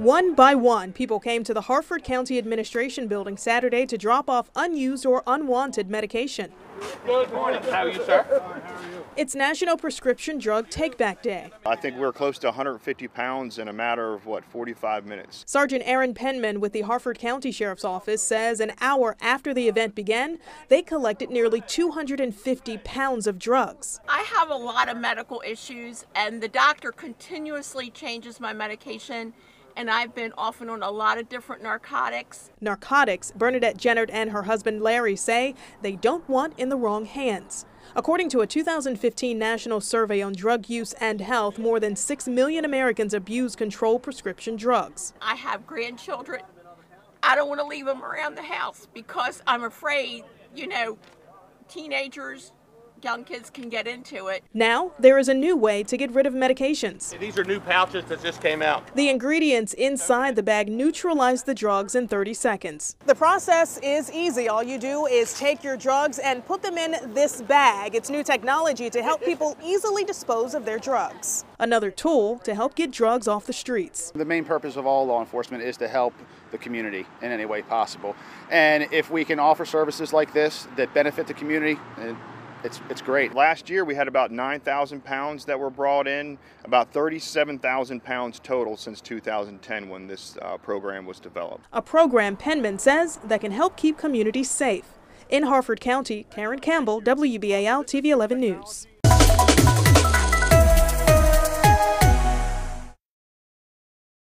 One by one, people came to the Harford County Administration Building Saturday to drop off unused or unwanted medication. Good morning. How are you, sir? It's National Prescription Drug Take Back Day. I think we're close to 150 pounds in a matter of, what, 45 minutes. Sergeant Aaron Penman with the Harford County Sheriff's Office says an hour after the event began, they collected nearly 250 pounds of drugs. I have a lot of medical issues, and the doctor continuously changes my medication and I've been often on a lot of different narcotics. Narcotics, Bernadette Jennard and her husband Larry say they don't want in the wrong hands. According to a 2015 national survey on drug use and health, more than 6 million Americans abuse controlled prescription drugs. I have grandchildren. I don't want to leave them around the house because I'm afraid, you know, teenagers, young kids can get into it. Now, there is a new way to get rid of medications. These are new pouches that just came out. The ingredients inside the bag neutralize the drugs in 30 seconds. The process is easy. All you do is take your drugs and put them in this bag. It's new technology to help people easily dispose of their drugs. Another tool to help get drugs off the streets. The main purpose of all law enforcement is to help the community in any way possible. And if we can offer services like this that benefit the community, it's, it's great. Last year we had about 9,000 pounds that were brought in, about 37,000 pounds total since 2010 when this uh, program was developed. A program Penman says that can help keep communities safe. In Harford County, Karen Campbell, WBAL TV 11 News.